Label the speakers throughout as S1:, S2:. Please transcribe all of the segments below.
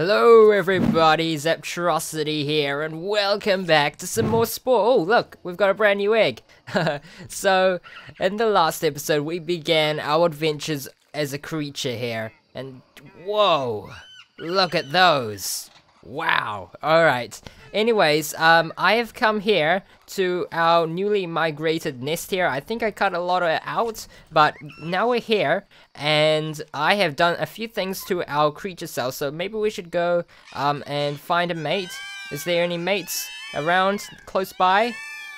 S1: Hello everybody, Xaptrosity here, and welcome back to some more Spore. Oh look, we've got a brand new egg. so, in the last episode we began our adventures as a creature here, and whoa, look at those. Wow, alright. Anyways, um, I have come here to our newly migrated nest here. I think I cut a lot of it out, but now we're here, and I have done a few things to our creature cell, so maybe we should go um, and find a mate. Is there any mates around close by?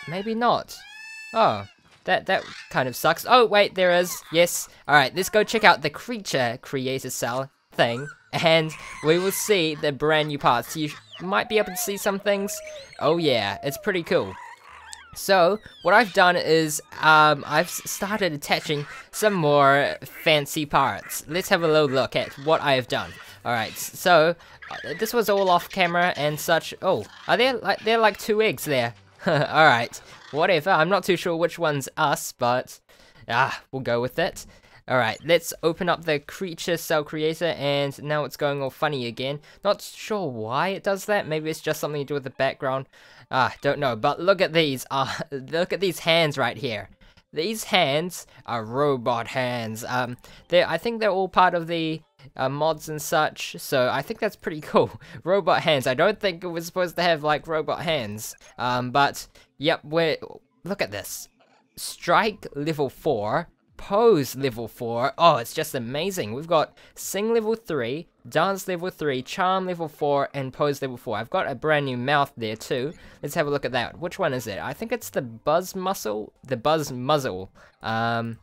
S1: Maybe not. Oh, that that kind of sucks. Oh, wait, there is. Yes. Alright, let's go check out the creature creator cell thing, and we will see the brand new parts. You might be able to see some things. Oh yeah, it's pretty cool. So, what I've done is, um, I've started attaching some more fancy parts. Let's have a little look at what I have done. Alright, so, uh, this was all off camera and such. Oh, are there like, there like two eggs there? Alright, whatever, I'm not too sure which one's us, but, ah, we'll go with it. Alright, let's open up the creature cell creator and now it's going all funny again. Not sure why it does that, maybe it's just something to do with the background. Ah, don't know, but look at these, uh, look at these hands right here. These hands are robot hands. Um, they I think they're all part of the uh, mods and such, so I think that's pretty cool. robot hands. I don't think it was supposed to have like robot hands. Um, but yep, we're look at this. Strike level four Pose level 4. Oh, it's just amazing. We've got Sing level 3, Dance level 3, Charm level 4, and Pose level 4. I've got a brand new mouth there too. Let's have a look at that. Which one is it? I think it's the Buzz Muscle? The Buzz Muzzle. Um,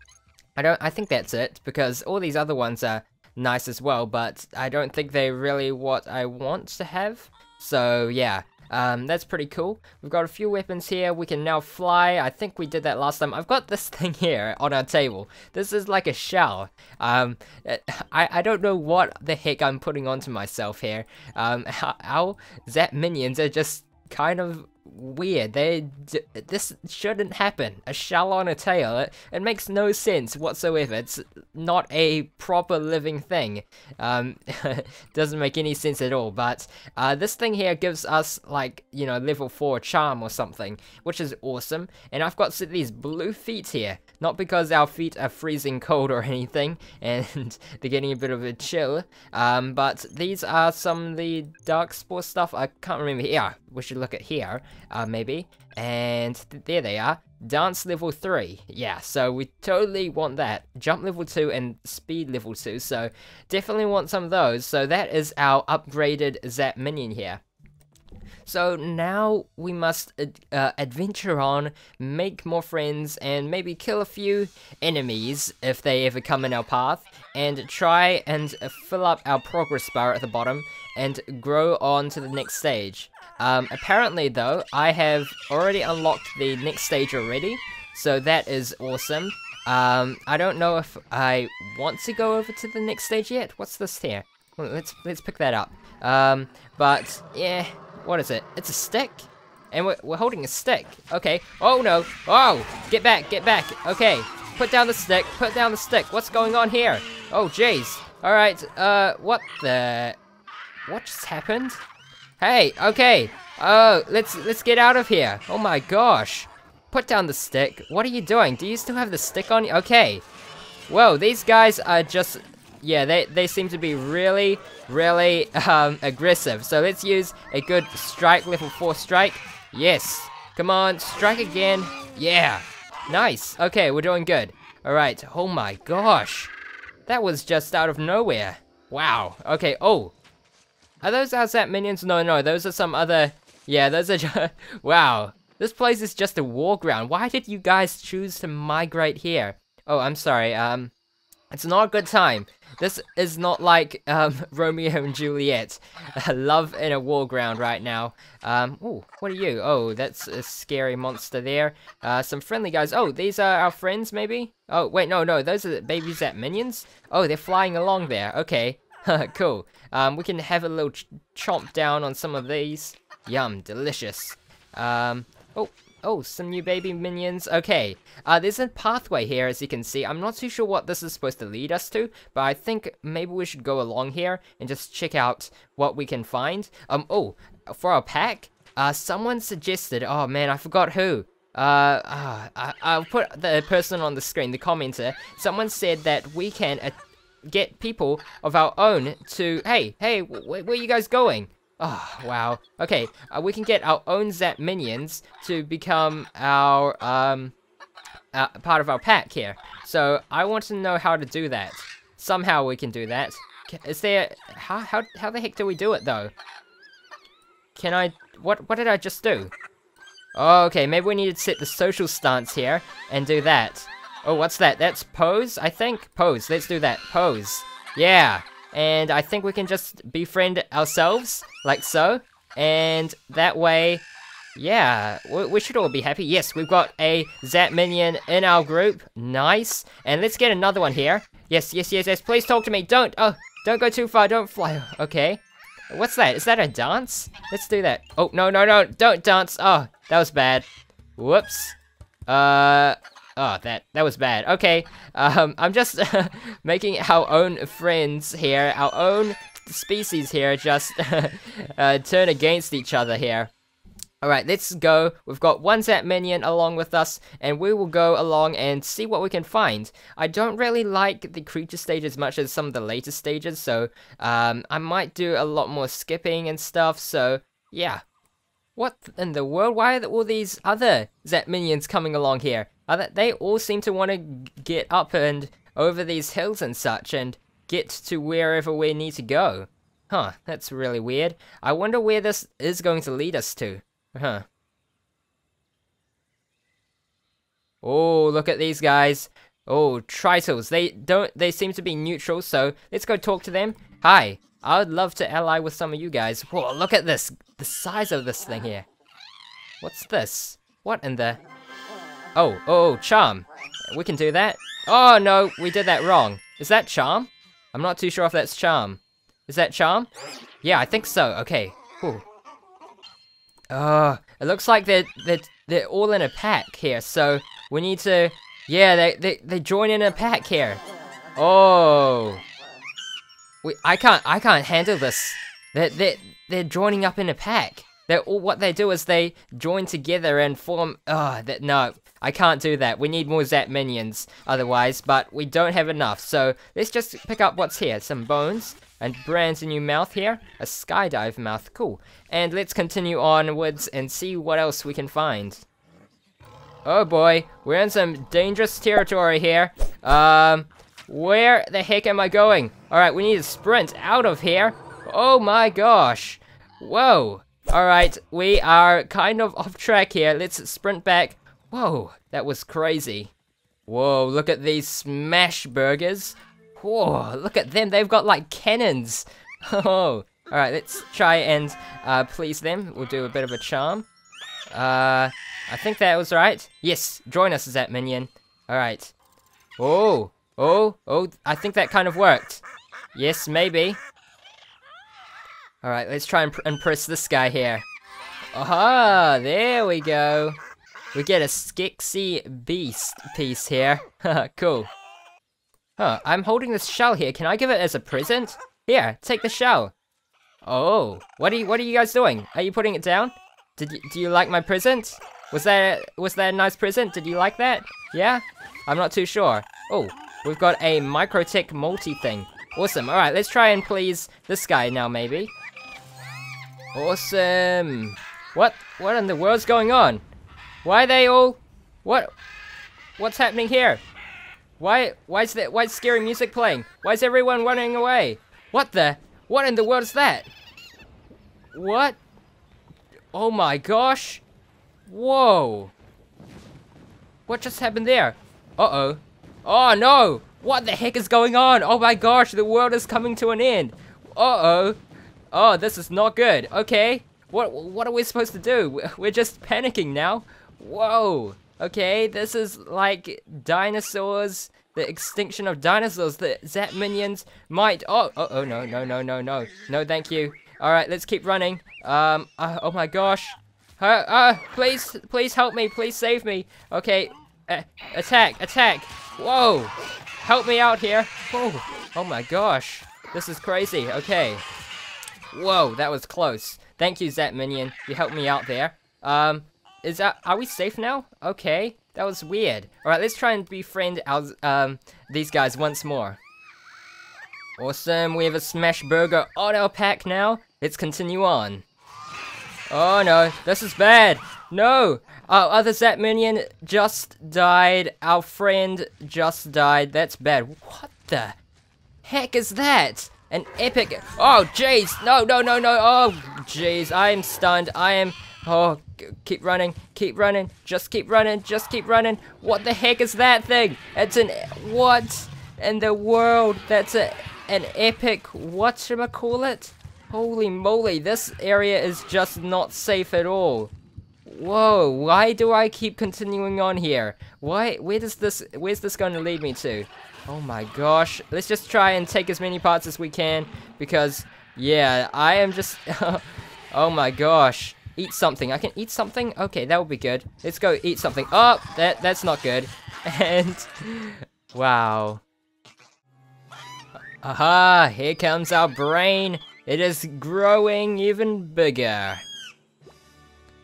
S1: I don't, I think that's it, because all these other ones are nice as well, but I don't think they're really what I want to have. So, yeah. Um, that's pretty cool. We've got a few weapons here. We can now fly. I think we did that last time. I've got this thing here on our table. This is like a shell. Um, I, I don't know what the heck I'm putting onto myself here. Um, how Xap minions are just kind of weird. They this shouldn't happen. A shell on a tail. It, it makes no sense whatsoever. It's not a proper living thing. Um, doesn't make any sense at all. But uh, this thing here gives us like you know level four charm or something, which is awesome. And I've got these blue feet here. Not because our feet are freezing cold or anything, and they're getting a bit of a chill. Um, but these are some of the dark spore stuff. I can't remember. Yeah, we should look at here uh, maybe. And th there they are. Dance level 3. Yeah, so we totally want that. Jump level 2 and speed level 2. So definitely want some of those. So that is our upgraded Xap minion here. So now we must uh, adventure on, make more friends, and maybe kill a few enemies if they ever come in our path, and try and fill up our progress bar at the bottom and grow on to the next stage. Um, apparently though, I have already unlocked the next stage already, so that is awesome. Um, I don't know if I want to go over to the next stage yet. What's this here? Well, let's let's pick that up. Um, but yeah, what is it? It's a stick, and we're we're holding a stick. Okay. Oh no! Oh, get back! Get back! Okay. Put down the stick. Put down the stick. What's going on here? Oh jeez. All right. Uh, what the? What just happened? Hey, okay. Oh, let's let's get out of here. Oh my gosh. Put down the stick. What are you doing? Do you still have the stick on you? Okay. Whoa, these guys are just... Yeah, they, they seem to be really, really um, aggressive. So let's use a good strike, level 4 strike. Yes. Come on, strike again. Yeah. Nice. Okay, we're doing good. Alright. Oh my gosh. That was just out of nowhere. Wow. Okay, oh. Are those Azat minions? No, no, those are some other... Yeah, those are just... wow. This place is just a war ground. Why did you guys choose to migrate here? Oh, I'm sorry, um... It's not a good time. This is not like um, Romeo and Juliet. Love in a war ground right now. Um, oh, what are you? Oh, that's a scary monster there. Uh, some friendly guys. Oh, these are our friends, maybe? Oh, wait, no, no, those are the babies at minions? Oh, they're flying along there. Okay. cool. Um, we can have a little ch chomp down on some of these. Yum, delicious. Um, oh, Oh, some new baby minions. Okay, uh, there's a pathway here, as you can see. I'm not too sure what this is supposed to lead us to, but I think maybe we should go along here and just check out what we can find. Um, oh, for our pack, uh, someone suggested, oh man, I forgot who. Uh, uh, I, will put the person on the screen, the commenter. Someone said that we can uh, get people of our own to, hey, hey, wh where are you guys going? Oh, wow. Okay, uh, we can get our own Xap minions to become our, um, uh, part of our pack here. So, I want to know how to do that. Somehow we can do that. Is there, how, how, how the heck do we do it, though? Can I, what, what did I just do? Oh, okay, maybe we need to set the social stance here and do that. Oh, what's that? That's pose, I think? Pose, let's do that. Pose. Yeah. And I think we can just befriend ourselves, like so. And that way, yeah, we, we should all be happy. Yes, we've got a Xap minion in our group. Nice. And let's get another one here. Yes, yes, yes, yes. Please talk to me. Don't, oh, don't go too far. Don't fly. Okay. What's that? Is that a dance? Let's do that. Oh, no, no, no. Don't dance. Oh, that was bad. Whoops. Uh, Oh, that that was bad. Okay, um, I'm just making our own friends here, our own species here, just uh, turn against each other here. Alright, let's go. We've got one Xap minion along with us, and we will go along and see what we can find. I don't really like the creature stage as much as some of the later stages, so um, I might do a lot more skipping and stuff, so yeah. What in the world? Why are all these other Xap minions coming along here? Uh, they all seem to want to get up and over these hills and such and get to wherever we need to go. Huh, that's really weird. I wonder where this is going to lead us to. Huh. Oh, look at these guys. Oh, Tritles. They don't they seem to be neutral, so let's go talk to them. Hi. I would love to ally with some of you guys. Whoa, look at this. The size of this thing here. What's this? What in the... Oh, oh, charm. We can do that. Oh, no, we did that wrong. Is that charm? I'm not too sure if that's charm. Is that charm? Yeah, I think so. Okay. Whew. Uh, it looks like they're, they're, they're all in a pack here, so we need to... Yeah, they, they, they join in a pack here. Oh. We, I can't, I can't handle this. They're, they're, they're joining up in a pack. They're all, what they do is they join together and form, oh, that, no. I can't do that. We need more Xap minions otherwise, but we don't have enough. So let's just pick up what's here. Some bones and brands new mouth here. A skydive mouth. Cool. And let's continue onwards and see what else we can find. Oh boy, we're in some dangerous territory here. Um, where the heck am I going? Alright, we need to sprint out of here. Oh my gosh. Whoa. Alright, we are kind of off track here. Let's sprint back. Whoa, that was crazy. Whoa, look at these smash burgers. Whoa, look at them. They've got like cannons. Oh, alright, let's try and uh, please them. We'll do a bit of a charm. Uh, I think that was right. Yes, join us, that Minion. Alright. Oh, oh, oh, I think that kind of worked. Yes, maybe. Alright, let's try and impress this guy here. Aha, there we go. We get a Skeksis Beast piece here. cool. Huh, I'm holding this shell here. Can I give it as a present? Here, take the shell. Oh, what are you, what are you guys doing? Are you putting it down? Did you, do you like my present? Was that, was that a nice present? Did you like that? Yeah? I'm not too sure. Oh, we've got a Microtech multi thing. Awesome. Alright, let's try and please this guy now, maybe. Awesome. What, what in the world's going on? Why are they all... What? What's happening here? Why, why is that, why is scary music playing? Why is everyone running away? What the, what in the world is that? What? Oh my gosh. Whoa. What just happened there? Uh-oh. Oh no! What the heck is going on? Oh my gosh, the world is coming to an end. Uh-oh. Oh, this is not good. Okay. What what are we supposed to do? We're just panicking now. Whoa! Okay, this is like dinosaurs, the extinction of dinosaurs. The Xap minions might. Oh, oh, oh, no, no, no, no, no, no, thank you. All right, let's keep running. Um, uh, oh my gosh, Uh, uh, please, please help me. Please save me. Okay, uh, attack, attack. Whoa, help me out here. Oh, oh my gosh. This is crazy. Okay. Whoa, that was close. Thank you, Xap Minion. You helped me out there. Um, is that, are we safe now? Okay, that was weird. Alright, let's try and befriend our, um, these guys once more. Awesome, we have a Smash Burger on our pack now. Let's continue on. Oh no, this is bad. No, our other Xap Minion just died. Our friend just died. That's bad. What the heck is that? An epic... Oh, jeez. No, no, no, no. Oh, jeez. I am stunned. I am... Oh, keep running. Keep running. Just keep running. Just keep running. What the heck is that thing? It's an... What in the world? That's a an epic... What should I call it? Holy moly. This area is just not safe at all. Whoa, why do I keep continuing on here? Why, where does this, where's this going to lead me to? Oh my gosh. Let's just try and take as many parts as we can because, yeah, I am just... oh my gosh. Eat something. I can eat something? Okay, that would be good. Let's go eat something. Oh, that that's not good. And... Wow. Aha, here comes our brain. It is growing even bigger.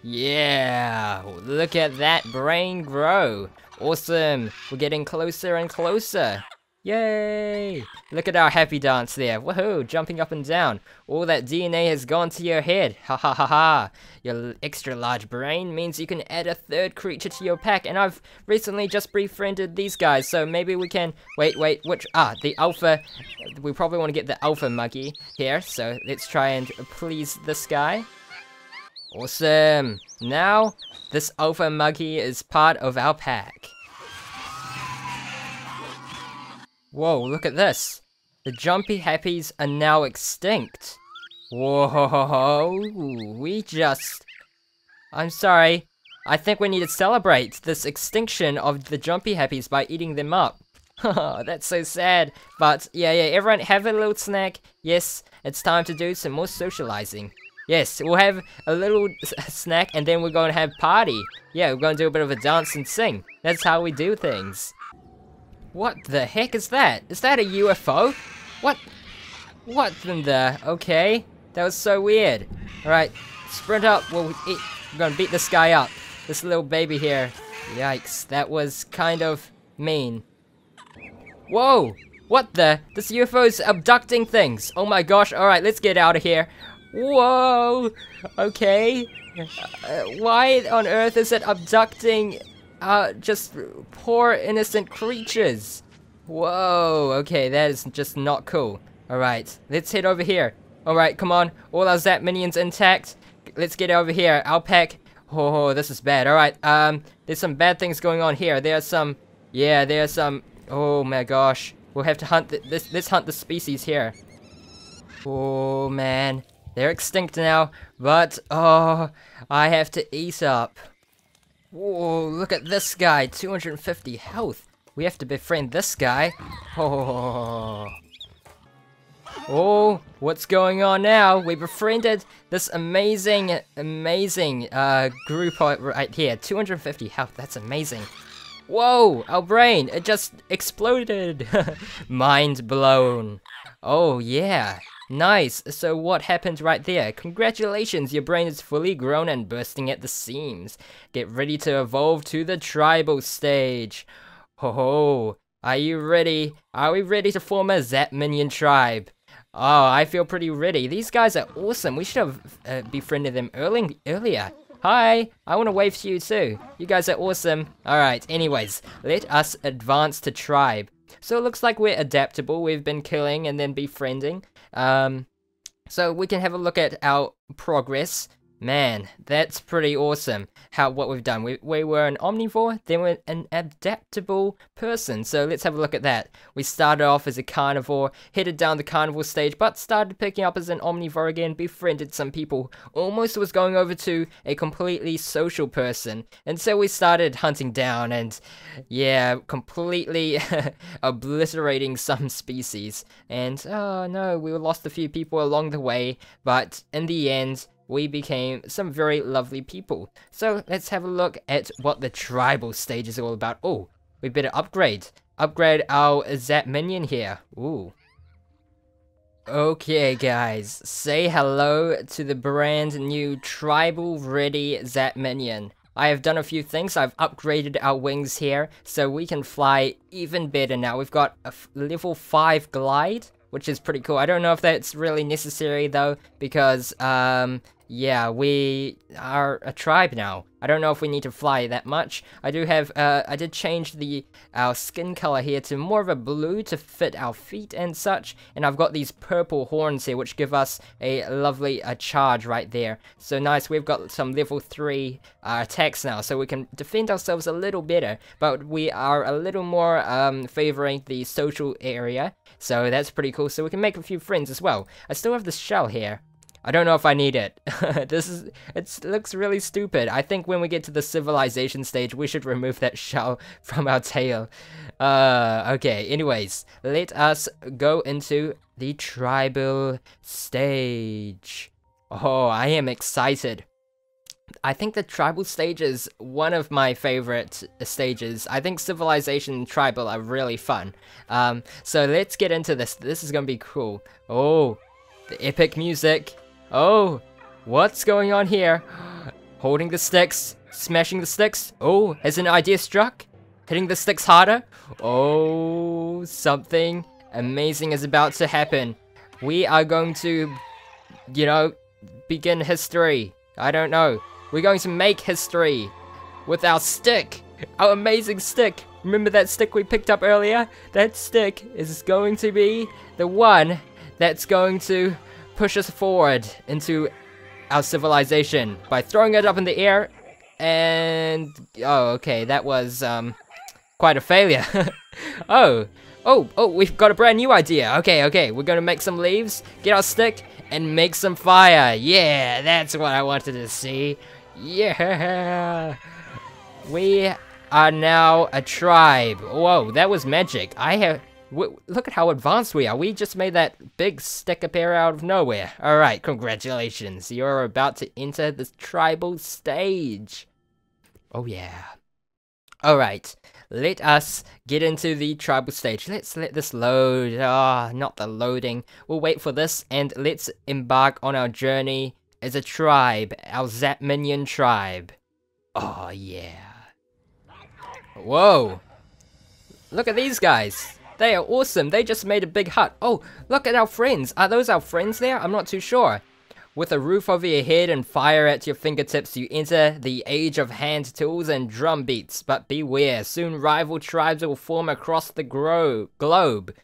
S1: Yeah, look at that brain grow. Awesome, we're getting closer and closer. Yay! Look at our happy dance there. Woohoo! Jumping up and down. All that DNA has gone to your head. Ha ha ha ha. Your extra large brain means you can add a third creature to your pack. And I've recently just befriended these guys. So maybe we can... Wait, wait, which... Ah, the alpha... We probably want to get the alpha muggy here. So let's try and please this guy. Awesome. Now, this alpha muggy is part of our pack. Whoa, look at this. The Jumpy Happies are now extinct. Whoa, we just... I'm sorry. I think we need to celebrate this extinction of the Jumpy Happies by eating them up. That's so sad. But yeah, yeah, everyone have a little snack. Yes, it's time to do some more socializing. Yes, we'll have a little snack and then we're going to have party. Yeah, we're going to do a bit of a dance and sing. That's how we do things. What the heck is that? Is that a UFO? What? What in the? Okay. That was so weird. Alright, sprint up. We'll eat. We're gonna beat this guy up. This little baby here. Yikes, that was kind of mean. Whoa! What the? This UFO's abducting things. Oh my gosh, alright, let's get out of here. Whoa! Okay. Uh, why on earth is it abducting uh, just poor innocent creatures. Whoa, okay, that is just not cool. Alright, let's head over here. Alright, come on, all our Xap minions intact. Let's get over here. Pack. Oh, this is bad. Alright, um, there's some bad things going on here. There's some, yeah, there's some, oh my gosh. We'll have to hunt th this, let's hunt the species here. Oh man, they're extinct now, but, oh, I have to eat up. Whoa, look at this guy, 250 health. We have to befriend this guy. Oh. Oh, what's going on now? We befriended this amazing, amazing uh, group right here. 250 health, that's amazing. Whoa, our brain, it just exploded. Mind blown. Oh yeah, Nice, so what happened right there? Congratulations, your brain is fully grown and bursting at the seams. Get ready to evolve to the tribal stage. Ho ho, are you ready? Are we ready to form a Xap Minion tribe? Oh, I feel pretty ready. These guys are awesome. We should have uh, befriended them early earlier. Hi, I want to wave to you too. You guys are awesome. Alright, anyways, let us advance to tribe. So it looks like we're adaptable. We've been killing and then befriending. Um, so we can have a look at our progress. Man, that's pretty awesome how what we've done. We, we were an omnivore, then we're an adaptable person. So let's have a look at that. We started off as a carnivore, headed down the carnivore stage, but started picking up as an omnivore again, befriended some people, almost was going over to a completely social person. And so we started hunting down and, yeah, completely obliterating some species. And, oh no, we lost a few people along the way, but in the end, we became some very lovely people. So let's have a look at what the tribal stage is all about. Oh, we better upgrade. Upgrade our Xap minion here. Ooh. Okay guys, say hello to the brand new tribal ready Xap minion. I have done a few things, I've upgraded our wings here, so we can fly even better now. We've got a level 5 glide, which is pretty cool. I don't know if that's really necessary though, because um, yeah, we are a tribe now. I don't know if we need to fly that much. I do have, uh, I did change the our skin color here to more of a blue to fit our feet and such. And I've got these purple horns here, which give us a lovely uh, charge right there. So nice, we've got some level 3 uh, attacks now, so we can defend ourselves a little better. But we are a little more um, favoring the social area, so that's pretty cool. So we can make a few friends as well. I still have this shell here. I don't know if I need it. this is, it looks really stupid. I think when we get to the civilization stage, we should remove that shell from our tail. Uh, okay, anyways, let us go into the tribal stage. Oh, I am excited. I think the tribal stage is one of my favorite stages. I think civilization and tribal are really fun. Um, so let's get into this. This is gonna be cool. Oh, the epic music. Oh, what's going on here? Holding the sticks, smashing the sticks. Oh, has an idea struck? Hitting the sticks harder? Oh, something amazing is about to happen. We are going to, you know, begin history. I don't know. We're going to make history with our stick. Our amazing stick. Remember that stick we picked up earlier? That stick is going to be the one that's going to push us forward into our civilization by throwing it up in the air and oh okay that was um quite a failure. Oh oh oh we've got a brand new idea. Okay okay we're gonna make some leaves get our stick and make some fire. Yeah that's what I wanted to see. Yeah. We are now a tribe. Whoa that was magic. I have look at how advanced we are. We just made that big stick appear out of nowhere. Alright, congratulations. You're about to enter the tribal stage. Oh yeah. Alright, let us get into the tribal stage. Let's let this load. Ah, oh, not the loading. We'll wait for this and let's embark on our journey as a tribe. Our Xap Minion tribe. Oh yeah. Whoa. Look at these guys. They are awesome. They just made a big hut. Oh, look at our friends. Are those our friends there? I'm not too sure. With a roof over your head and fire at your fingertips, you enter the age of hand tools and drum beats. But beware, soon rival tribes will form across the gro globe.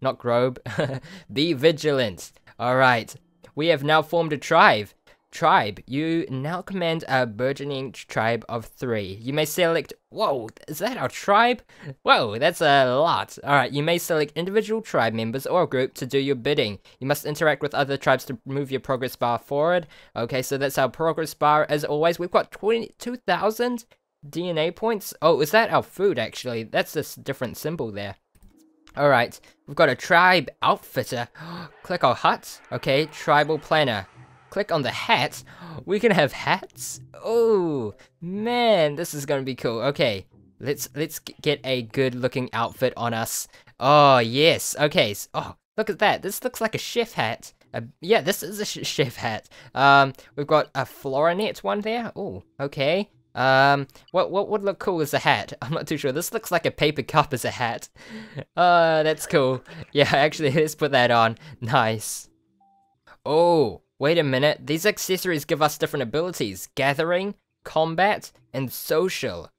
S1: Not globe. Be vigilant. Alright, we have now formed a tribe tribe. You now command a burgeoning tribe of three. You may select... Whoa, is that our tribe? Whoa, that's a lot. Alright, you may select individual tribe members or a group to do your bidding. You must interact with other tribes to move your progress bar forward. Okay, so that's our progress bar. As always, we've got 22,000 DNA points. Oh, is that our food, actually? That's this different symbol there. Alright, we've got a tribe outfitter. Click our hut. Okay, tribal planner click on the hat, we can have hats? Oh, man, this is gonna be cool. Okay, let's let's get a good looking outfit on us. Oh, yes. Okay, oh, look at that. This looks like a chef hat. Uh, yeah, this is a sh chef hat. Um, we've got a florinette one there. Oh, okay. Um, what what would look cool as a hat? I'm not too sure. This looks like a paper cup as a hat. Uh, that's cool. Yeah, actually, let's put that on. Nice. Oh, Wait a minute, these accessories give us different abilities. Gathering, combat, and social.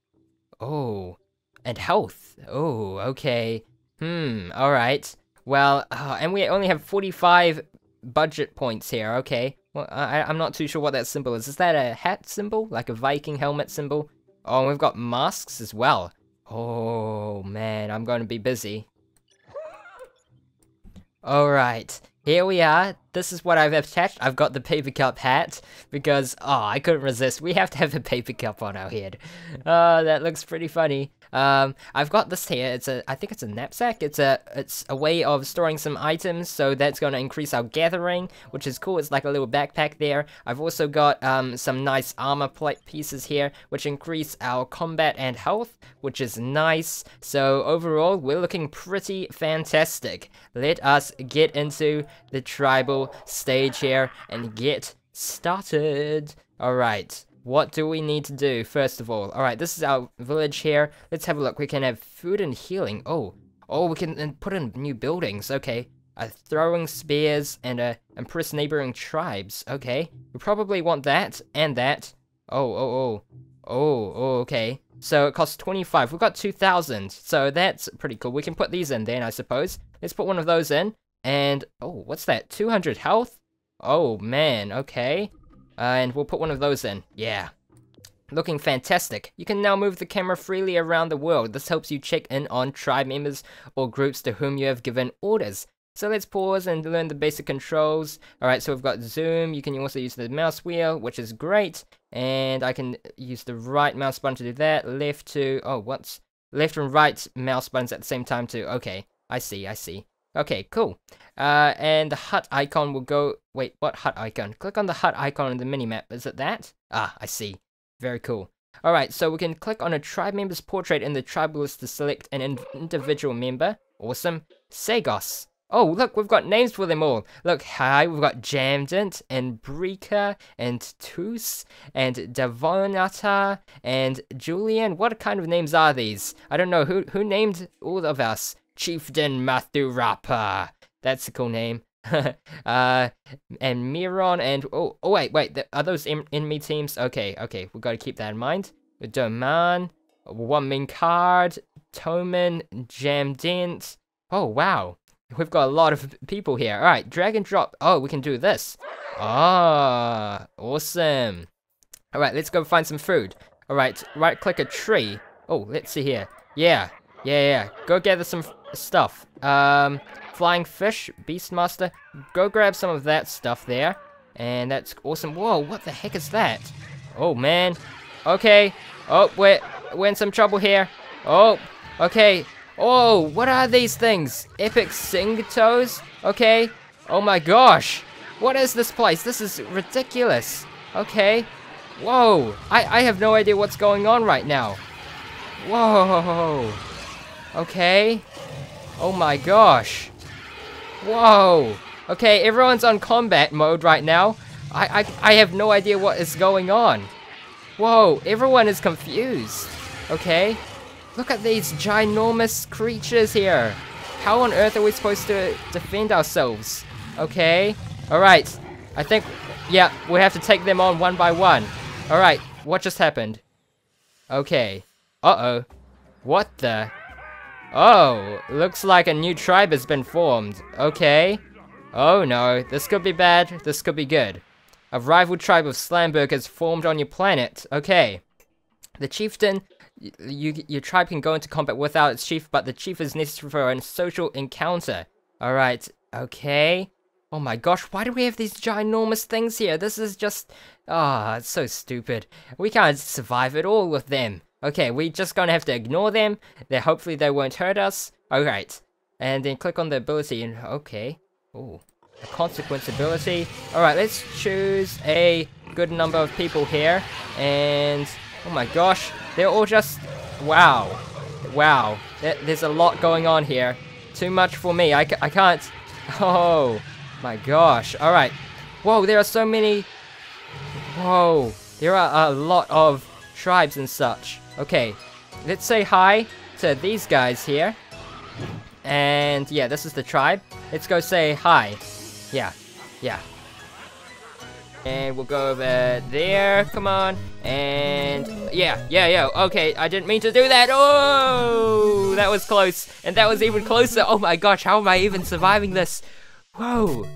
S1: Oh, and health. Oh, okay. Hmm, alright. Well, uh, and we only have 45 budget points here, okay. Well, I, I'm not too sure what that symbol is. Is that a hat symbol? Like a Viking helmet symbol? Oh, and we've got masks as well. Oh, man, I'm going to be busy. Alright, here we are. This is what I've attached. I've got the paper cup hat because, oh, I couldn't resist. We have to have a paper cup on our head. Oh, that looks pretty funny. Um, I've got this here. It's a, I think it's a knapsack. It's a, it's a way of storing some items. So that's going to increase our gathering, which is cool. It's like a little backpack there. I've also got um some nice armor plate pieces here, which increase our combat and health, which is nice. So overall, we're looking pretty fantastic. Let us get into the tribal stage here and get started. Alright, what do we need to do first of all? Alright, this is our village here. Let's have a look. We can have food and healing. Oh, oh, we can put in new buildings. Okay, uh, throwing spears and uh, impress neighboring tribes. Okay, we probably want that and that. Oh, oh, oh, oh, oh, okay. So it costs 25. We've got 2,000, so that's pretty cool. We can put these in then, I suppose. Let's put one of those in. And, oh, what's that? 200 health? Oh, man, okay. Uh, and we'll put one of those in. Yeah. Looking fantastic. You can now move the camera freely around the world. This helps you check in on tribe members or groups to whom you have given orders. So let's pause and learn the basic controls. Alright, so we've got zoom. You can also use the mouse wheel, which is great. And I can use the right mouse button to do that. Left to... Oh, what's... Left and right mouse buttons at the same time too. Okay, I see, I see. Okay, cool. Uh, and the hut icon will go... Wait, what hut icon? Click on the hut icon in the minimap. Is it that? Ah, I see. Very cool. Alright, so we can click on a tribe member's portrait in the tribe list to select an in individual member. Awesome. Sagos. Oh, look, we've got names for them all. Look, hi, we've got Jamdent, and Brika, and Toos, and Davonata, and Julian. What kind of names are these? I don't know. Who who named all of us? Chieftain Mathurapa. That's a cool name. uh, and Miron, and... Oh, oh wait, wait. Are those enemy teams? Okay, okay. We've got to keep that in mind. Doman, One Min Card, Toman, Jamdent. Oh, wow. We've got a lot of people here. Alright, drag and drop. Oh, we can do this. Ah, awesome. Alright, let's go find some food. Alright, right click a tree. Oh, let's see here. Yeah, yeah, yeah. Go gather some stuff. Um, flying fish, Beastmaster. Go grab some of that stuff there. And that's awesome. Whoa, what the heck is that? Oh, man. Okay. Oh, we're, we're in some trouble here. Oh, okay. Oh, what are these things? Epic Singtos? Okay. Oh my gosh. What is this place? This is ridiculous. Okay. Whoa. I, I have no idea what's going on right now. Whoa. Okay. Oh my gosh. Whoa. Okay, everyone's on combat mode right now. I, I, I have no idea what is going on. Whoa, everyone is confused. Okay. Look at these ginormous creatures here. How on earth are we supposed to defend ourselves? Okay. Alright. I think, yeah, we have to take them on one by one. Alright, what just happened? Okay. Uh-oh. What the? Oh, looks like a new tribe has been formed. Okay. Oh no, this could be bad, this could be good. A rival tribe of Slamberg has formed on your planet. Okay. The chieftain you, your tribe can go into combat without its chief, but the chief is necessary for a social encounter. Alright, okay. Oh my gosh, why do we have these ginormous things here? This is just... Ah, oh, it's so stupid. We can't survive at all with them. Okay, we're just gonna have to ignore them. They hopefully they won't hurt us. Alright. And then click on the ability and okay. Oh. A consequence ability. Alright, let's choose a good number of people here. And oh my gosh. They're all just... Wow. Wow. There's a lot going on here. Too much for me. I, I can't... Oh, my gosh. Alright. Whoa, there are so many... Whoa. There are a lot of tribes and such. Okay. Let's say hi to these guys here. And yeah, this is the tribe. Let's go say hi. Yeah. Yeah. And we'll go over there, come on. And yeah, yeah, yeah, okay, I didn't mean to do that. Oh, that was close. And that was even closer. Oh my gosh, how am I even surviving this? Whoa,